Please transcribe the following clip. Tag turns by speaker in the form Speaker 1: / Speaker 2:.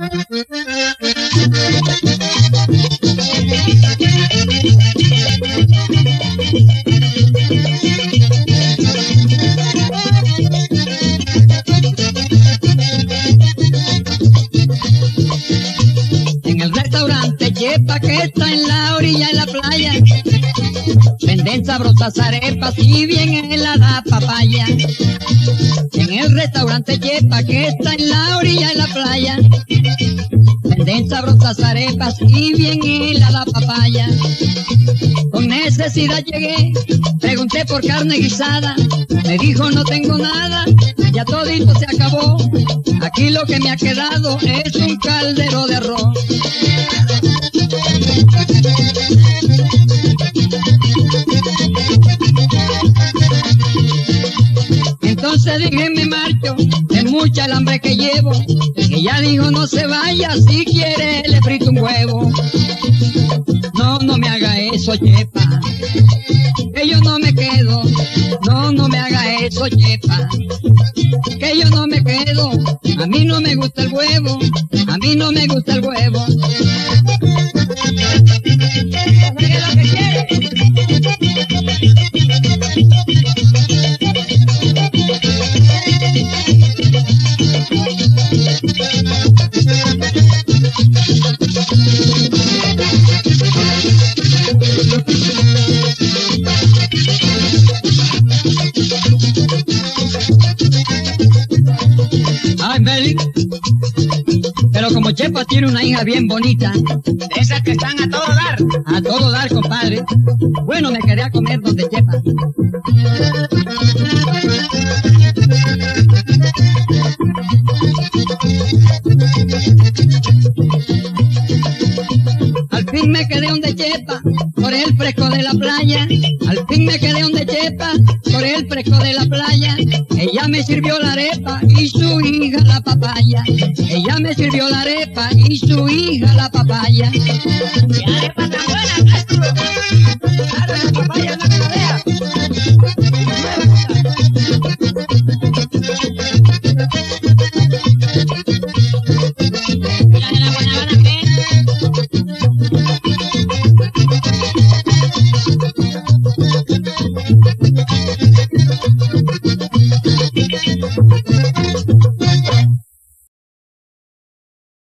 Speaker 1: En el restaurante Chepa que está en la orilla de la playa, venden sabrosas arepas y bien helada papaya. Restaurante Chepa que está en la orilla de la playa, venden sabrosas arepas y bien helada papaya. Con necesidad llegué, pregunté por carne guisada, me dijo no tengo nada, ya todito se acabó. Aquí lo que me ha quedado es un caldero de arroz. Entonces dije marcho, es mucha el hambre que llevo. Ella dijo no se vaya, si quiere le frito un huevo. No, no me haga eso, chepa. Que yo no me quedo. No, no me haga eso, chepa. Que yo no me quedo. A mí no me gusta el huevo. A mí no me gusta el huevo. Ay, Meli. Pero como Chepa tiene una hija bien bonita,
Speaker 2: Esas que están a todo dar.
Speaker 1: a todo dar, compadre. Bueno, me quería comer donde Chepa. Al fin me quedé donde Chepa, por el fresco de la playa. Al fin me quedé donde Chepa, por el fresco de la playa. Ella me sirvió la arepa y su hija la papaya. Ella me sirvió la arepa y su hija la papaya.